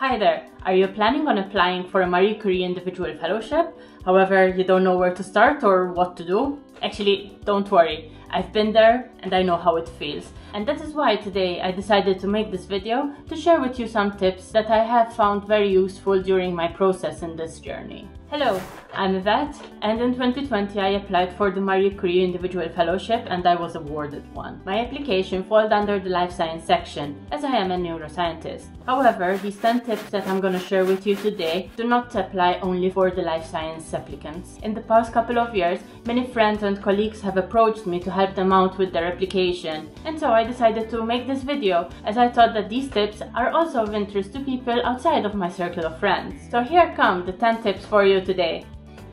Hi there! Are you planning on applying for a Marie Curie Individual Fellowship? However, you don't know where to start or what to do? Actually, don't worry. I've been there and I know how it feels. And that is why today I decided to make this video to share with you some tips that I have found very useful during my process in this journey. Hello, I'm Yvette and in 2020 I applied for the Marie Curie Individual Fellowship and I was awarded one. My application falls under the life science section as I am a neuroscientist. However, these 10 tips that I'm going to share with you today do not apply only for the life science applicants. In the past couple of years, many friends and colleagues have approached me to help them out with their application and so I decided to make this video as I thought that these tips are also of interest to people outside of my circle of friends. So here come the 10 tips for you today.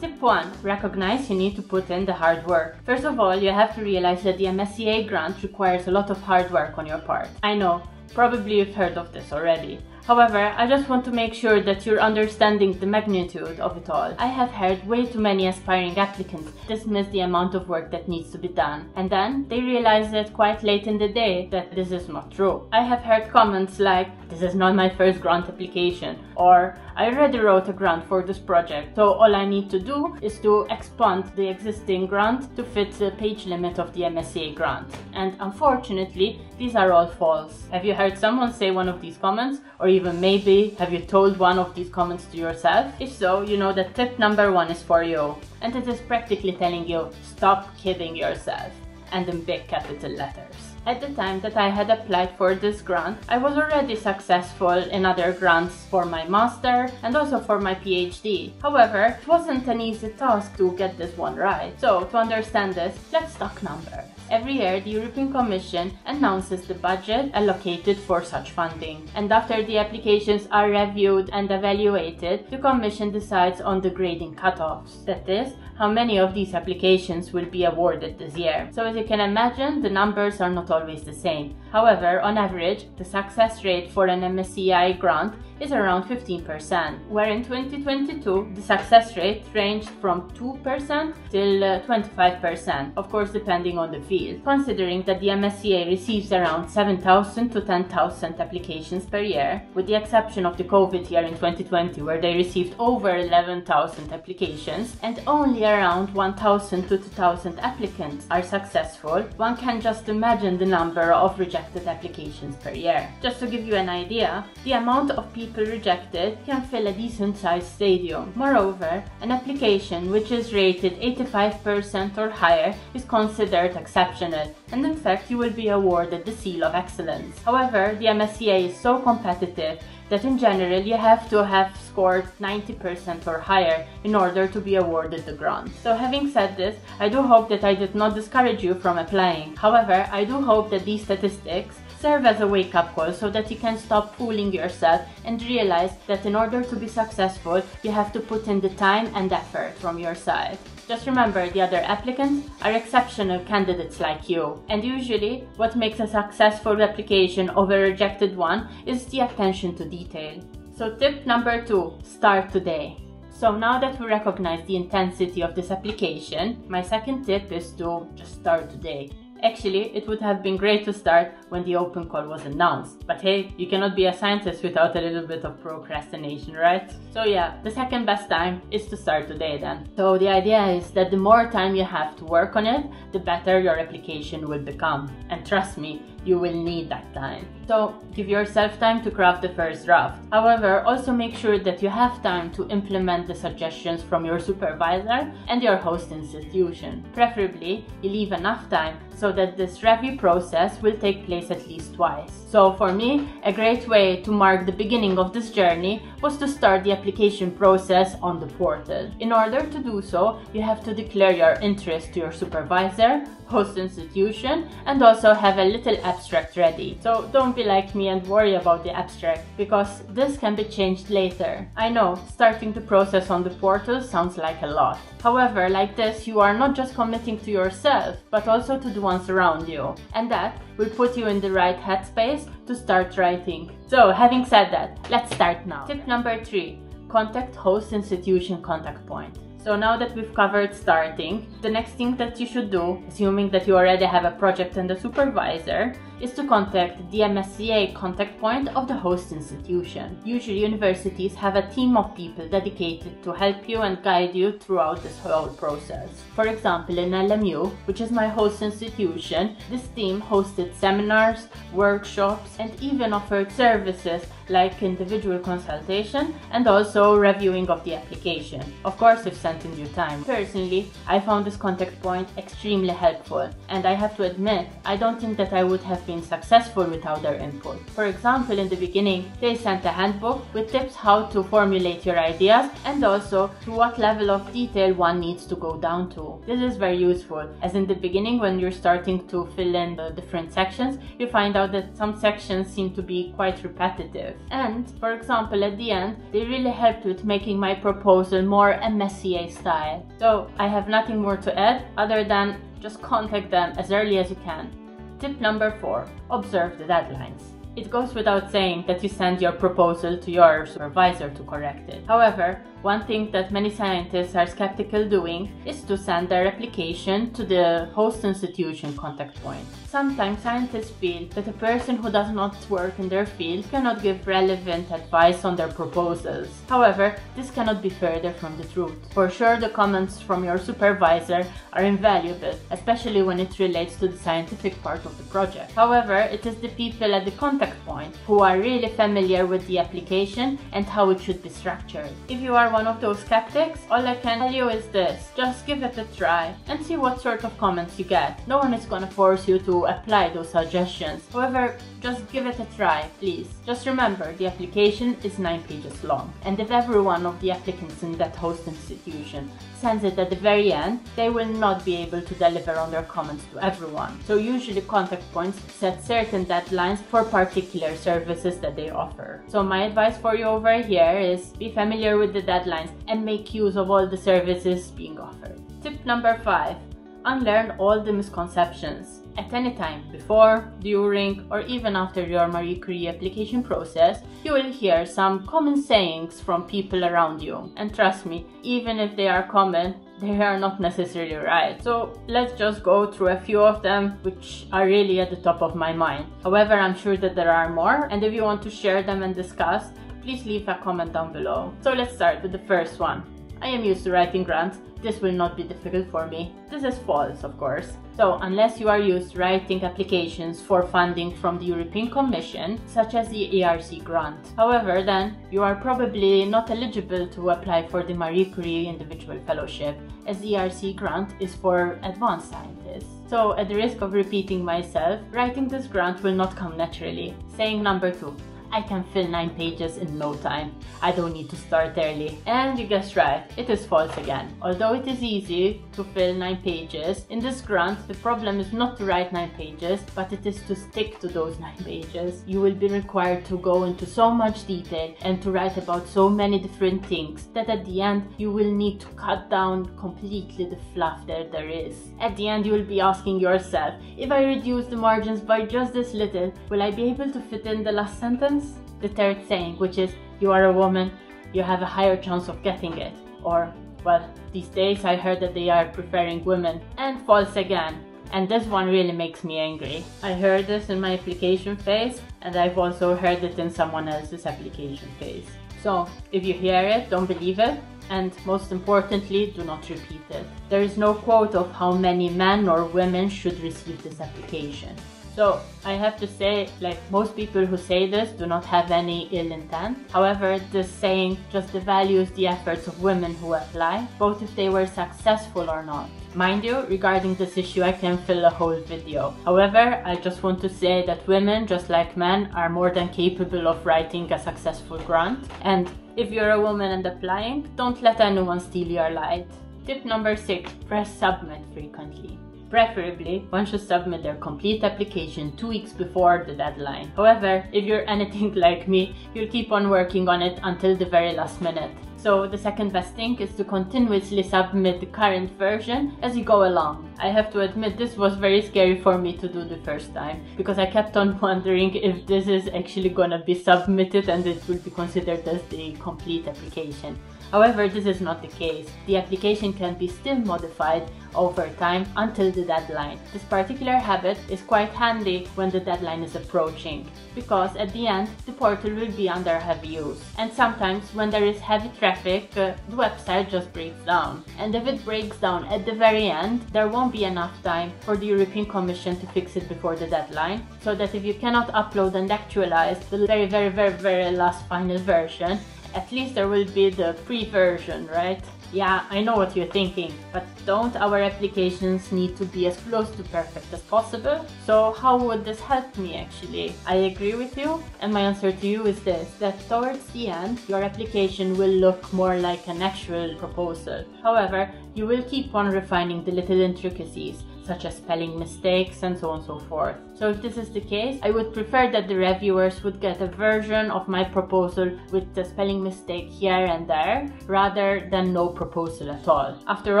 Tip 1. Recognize you need to put in the hard work. First of all, you have to realize that the MSCA grant requires a lot of hard work on your part. I know, probably you've heard of this already. However, I just want to make sure that you're understanding the magnitude of it all. I have heard way too many aspiring applicants dismiss the amount of work that needs to be done, and then they realize it quite late in the day that this is not true. I have heard comments like, this is not my first grant application, or I already wrote a grant for this project, so all I need to do is to expand the existing grant to fit the page limit of the MSCA grant. And unfortunately, these are all false. Have you heard someone say one of these comments? Or even maybe have you told one of these comments to yourself? If so, you know that tip number one is for you. And it is practically telling you, stop kidding yourself. And in big capital letters. At the time that I had applied for this grant, I was already successful in other grants for my master and also for my PhD. However, it wasn't an easy task to get this one right. So, to understand this, let's talk numbers. Every year, the European Commission announces the budget allocated for such funding. And after the applications are reviewed and evaluated, the Commission decides on the grading cutoffs. That is, how many of these applications will be awarded this year. So as you can imagine, the numbers are not always the same. However, on average, the success rate for an MSCA grant is around 15%, where in 2022 the success rate ranged from 2% till 25%, uh, of course depending on the field, considering that the MSCA receives around 7,000 to 10,000 applications per year, with the exception of the COVID year in 2020 where they received over 11,000 applications and only around 1,000 to 2,000 applicants are successful, one can just imagine the number of rejected applications per year. Just to give you an idea, the amount of people rejected can fill a decent sized stadium. Moreover, an application which is rated 85% or higher is considered exceptional, and in fact you will be awarded the seal of excellence. However, the MSCA is so competitive that in general you have to have scored 90% or higher in order to be awarded the grant. So having said this, I do hope that I did not discourage you from applying. However, I do hope that these statistics serve as a wake-up call so that you can stop fooling yourself and realize that in order to be successful, you have to put in the time and effort from your side. Just remember, the other applicants are exceptional candidates like you. And usually, what makes a successful application over a rejected one is the attention to detail. So tip number two, start today. So now that we recognize the intensity of this application, my second tip is to just start today. Actually, it would have been great to start when the open call was announced. But hey, you cannot be a scientist without a little bit of procrastination, right? So yeah, the second best time is to start today then. So the idea is that the more time you have to work on it, the better your application will become. And trust me, you will need that time. So give yourself time to craft the first draft. However, also make sure that you have time to implement the suggestions from your supervisor and your host institution. Preferably, you leave enough time so that this review process will take place at least twice. So for me, a great way to mark the beginning of this journey was to start the application process on the portal. In order to do so, you have to declare your interest to your supervisor, host institution, and also have a little abstract ready. So don't be like me and worry about the abstract, because this can be changed later. I know, starting the process on the portal sounds like a lot. However, like this, you are not just committing to yourself, but also to the ones around you. And that will put you in the right headspace to start writing. So, having said that, let's start now. Tip number three contact host institution contact point. So now that we've covered starting, the next thing that you should do, assuming that you already have a project and a supervisor, is to contact the MSCA contact point of the host institution. Usually universities have a team of people dedicated to help you and guide you throughout this whole process. For example, in LMU, which is my host institution, this team hosted seminars, workshops, and even offered services like individual consultation and also reviewing of the application, of course if sent in due time. Personally, I found this contact point extremely helpful and I have to admit, I don't think that I would have been successful without their input. For example, in the beginning, they sent a handbook with tips how to formulate your ideas and also to what level of detail one needs to go down to. This is very useful as in the beginning when you're starting to fill in the different sections, you find out that some sections seem to be quite repetitive. And, for example, at the end, they really helped with making my proposal more MSCA style. So, I have nothing more to add other than just contact them as early as you can. Tip number 4. Observe the deadlines. It goes without saying that you send your proposal to your supervisor to correct it. However, one thing that many scientists are skeptical doing is to send their application to the host institution contact point. Sometimes scientists feel that a person who does not work in their field cannot give relevant advice on their proposals. However, this cannot be further from the truth. For sure, the comments from your supervisor are invaluable, especially when it relates to the scientific part of the project. However, it is the people at the contact point who are really familiar with the application and how it should be structured. If you are one of those skeptics, all I can tell you is this. Just give it a try and see what sort of comments you get. No one is gonna force you to apply those suggestions. However, just give it a try, please. Just remember, the application is 9 pages long. And if every one of the applicants in that host institution sends it at the very end, they will not be able to deliver on their comments to everyone. So usually contact points set certain deadlines for particular services that they offer. So my advice for you over here is be familiar with the deadlines and make use of all the services being offered. Tip number 5. Unlearn all the misconceptions. At any time, before, during, or even after your Marie Curie application process, you will hear some common sayings from people around you. And trust me, even if they are common, they are not necessarily right. So let's just go through a few of them which are really at the top of my mind. However, I'm sure that there are more, and if you want to share them and discuss, please leave a comment down below. So let's start with the first one. I am used to writing grants, this will not be difficult for me. This is false, of course. So, unless you are used writing applications for funding from the European Commission, such as the ERC grant. However, then, you are probably not eligible to apply for the Marie Curie Individual Fellowship, as the ERC grant is for advanced scientists. So, at the risk of repeating myself, writing this grant will not come naturally. Saying number two, I can fill 9 pages in no time. I don't need to start early. And you guessed right, it is false again. Although it is easy to fill 9 pages, in this grant the problem is not to write 9 pages, but it is to stick to those 9 pages. You will be required to go into so much detail and to write about so many different things that at the end you will need to cut down completely the fluff that there is. At the end you will be asking yourself, if I reduce the margins by just this little, will I be able to fit in the last sentence? The third saying, which is you are a woman, you have a higher chance of getting it. Or, well, these days I heard that they are preferring women. And false again. And this one really makes me angry. I heard this in my application phase, and I've also heard it in someone else's application phase. So, if you hear it, don't believe it, and most importantly, do not repeat it. There is no quote of how many men or women should receive this application. So I have to say, like most people who say this do not have any ill intent. However, this saying just devalues the efforts of women who apply, both if they were successful or not. Mind you, regarding this issue I can fill a whole video. However, I just want to say that women, just like men, are more than capable of writing a successful grant. And if you're a woman and applying, don't let anyone steal your light. Tip number 6. Press submit frequently. Preferably, one should submit their complete application two weeks before the deadline. However, if you're anything like me, you'll keep on working on it until the very last minute. So the second best thing is to continuously submit the current version as you go along. I have to admit this was very scary for me to do the first time because I kept on wondering if this is actually gonna be submitted and it will be considered as the complete application. However, this is not the case. The application can be still modified over time until the deadline. This particular habit is quite handy when the deadline is approaching because at the end the portal will be under heavy use and sometimes when there is heavy traffic uh, the website just breaks down and if it breaks down at the very end there won't be enough time for the European Commission to fix it before the deadline so that if you cannot upload and actualize the very very very very last final version at least there will be the free version, right? Yeah, I know what you're thinking, but don't our applications need to be as close to perfect as possible? So how would this help me actually? I agree with you, and my answer to you is this, that towards the end, your application will look more like an actual proposal. However, you will keep on refining the little intricacies, such as spelling mistakes and so on and so forth. So if this is the case, I would prefer that the reviewers would get a version of my proposal with the spelling mistake here and there, rather than no proposal at all. After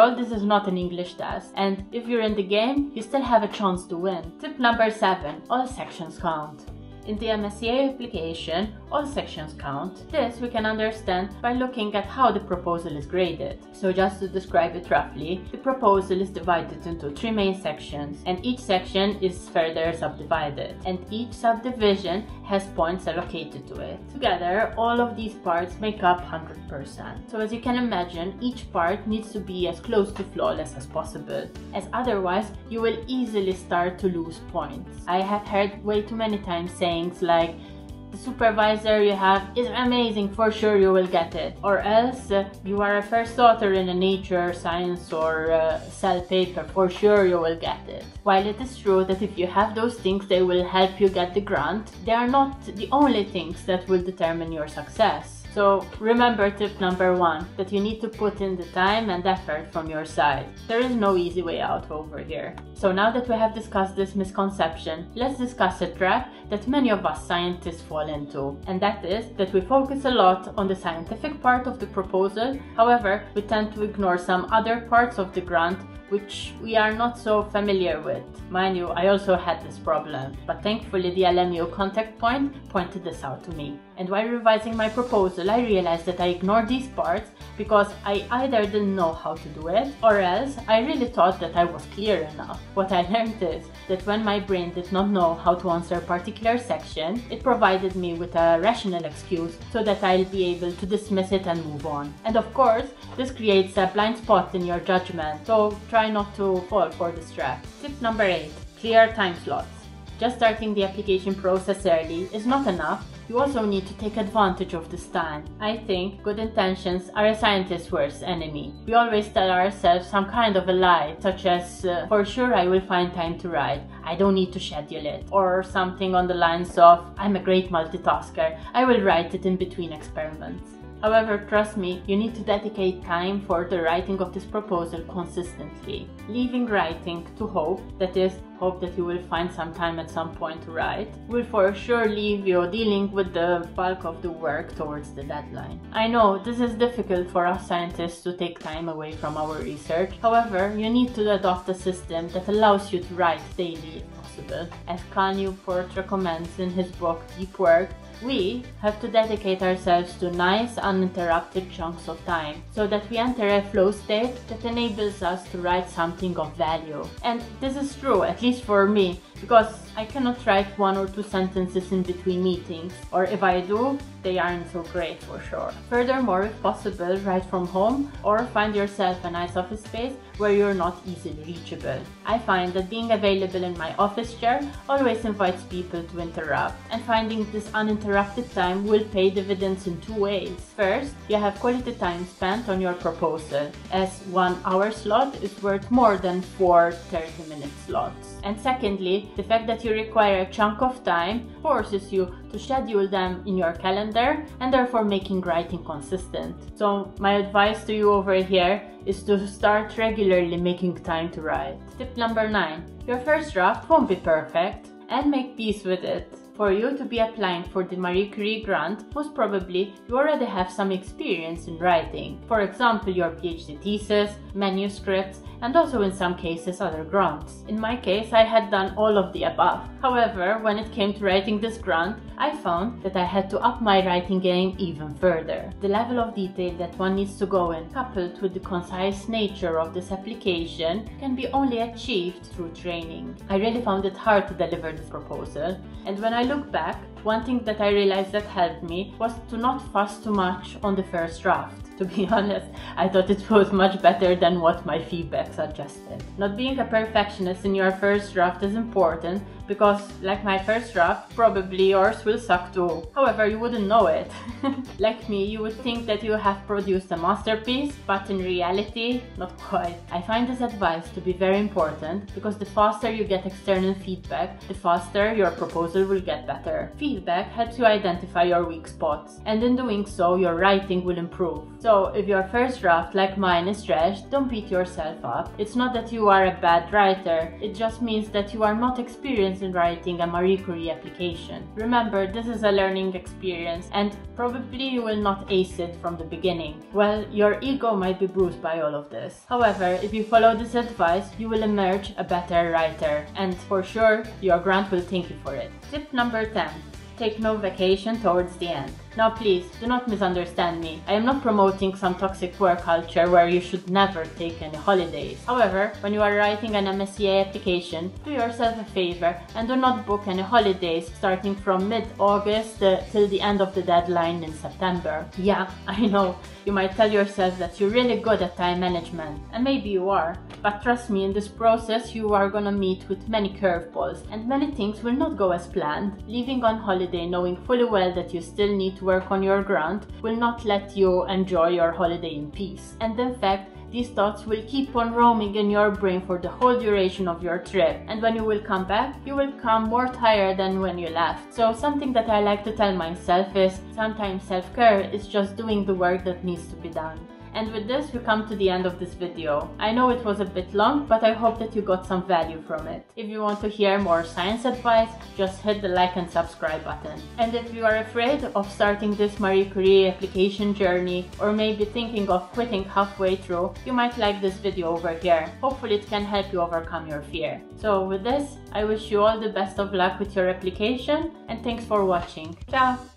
all, this is not an English test, and if you're in the game, you still have a chance to win. Tip number 7. All sections count. In the MSCA application, all sections count. This we can understand by looking at how the proposal is graded. So just to describe it roughly, the proposal is divided into three main sections and each section is further subdivided and each subdivision has points allocated to it. Together, all of these parts make up 100%. So as you can imagine, each part needs to be as close to flawless as possible, as otherwise you will easily start to lose points. I have heard way too many times saying things like the supervisor you have is amazing, for sure you will get it. Or else uh, you are a first author in a nature, science or uh, cell paper, for sure you will get it. While it is true that if you have those things they will help you get the grant, they are not the only things that will determine your success. So remember tip number one, that you need to put in the time and effort from your side. There is no easy way out over here. So now that we have discussed this misconception, let's discuss a trap that many of us scientists fall into. And that is that we focus a lot on the scientific part of the proposal, however, we tend to ignore some other parts of the grant which we are not so familiar with. Mind you, I also had this problem, but thankfully the LMU contact point pointed this out to me. And while revising my proposal, I realized that I ignored these parts because I either didn't know how to do it or else I really thought that I was clear enough. What I learned is that when my brain did not know how to answer a particular section, it provided me with a rational excuse so that I'll be able to dismiss it and move on. And of course, this creates a blind spot in your judgment, so try not to fall for this trap. Tip number 8. Clear time slots. Just starting the application process early is not enough you also need to take advantage of this time. I think good intentions are a scientist's worst enemy. We always tell ourselves some kind of a lie, such as, uh, for sure I will find time to write, I don't need to schedule it, or something on the lines of, I'm a great multitasker, I will write it in between experiments. However, trust me, you need to dedicate time for the writing of this proposal consistently. Leaving writing to hope, that is, hope that you will find some time at some point to write, will for sure leave you dealing with the bulk of the work towards the deadline. I know this is difficult for us scientists to take time away from our research, however, you need to adopt a system that allows you to write daily if possible. As Cal Newport recommends in his book Deep Work, we have to dedicate ourselves to nice, uninterrupted chunks of time so that we enter a flow state that enables us to write something of value. And this is true, at least for me, because I cannot write one or two sentences in between meetings, or if I do, they aren't so great for sure. Furthermore, if possible, write from home or find yourself a nice office space where you're not easily reachable. I find that being available in my office chair always invites people to interrupt, and finding this uninterrupted time will pay dividends in two ways. First, you have quality time spent on your proposal, as one hour slot is worth more than four 30 minute slots. And secondly, the fact that you require a chunk of time forces you to schedule them in your calendar and therefore making writing consistent. So my advice to you over here is to start regularly making time to write. Tip number 9. Your first draft won't be perfect and make peace with it. For you to be applying for the Marie Curie grant, most probably you already have some experience in writing. For example, your PhD thesis, manuscripts, and also in some cases other grants. In my case, I had done all of the above. However, when it came to writing this grant, I found that I had to up my writing game even further. The level of detail that one needs to go in, coupled with the concise nature of this application, can be only achieved through training. I really found it hard to deliver this proposal, and when I look back, one thing that I realized that helped me was to not fuss too much on the first draft. To be honest, I thought it was much better than what my feedback suggested. Not being a perfectionist in your first draft is important because, like my first draft, probably yours will suck too. However, you wouldn't know it. like me, you would think that you have produced a masterpiece, but in reality, not quite. I find this advice to be very important because the faster you get external feedback, the faster your proposal will get better. Feedback helps you identify your weak spots, and in doing so, your writing will improve. So, if your first draft, like mine, is trash, don't beat yourself up. It's not that you are a bad writer, it just means that you are not experienced in writing a Marie Curie application. Remember, this is a learning experience, and probably you will not ace it from the beginning. Well, your ego might be bruised by all of this. However, if you follow this advice, you will emerge a better writer, and for sure, your grant will thank you for it. Tip number 10 take no vacation towards the end. Now please, do not misunderstand me. I am not promoting some toxic work culture where you should never take any holidays. However, when you are writing an MSCA application, do yourself a favor and do not book any holidays starting from mid-August uh, till the end of the deadline in September. Yeah, I know, you might tell yourself that you're really good at time management, and maybe you are, but trust me, in this process you are gonna meet with many curveballs, and many things will not go as planned. Leaving on holiday knowing fully well that you still need to work on your grant will not let you enjoy your holiday in peace. And in fact, these thoughts will keep on roaming in your brain for the whole duration of your trip. And when you will come back, you will come more tired than when you left. So something that I like to tell myself is sometimes self-care is just doing the work that needs to be done. And with this, we come to the end of this video. I know it was a bit long, but I hope that you got some value from it. If you want to hear more science advice, just hit the like and subscribe button. And if you are afraid of starting this Marie Curie application journey, or maybe thinking of quitting halfway through, you might like this video over here. Hopefully it can help you overcome your fear. So with this, I wish you all the best of luck with your application, and thanks for watching. Ciao!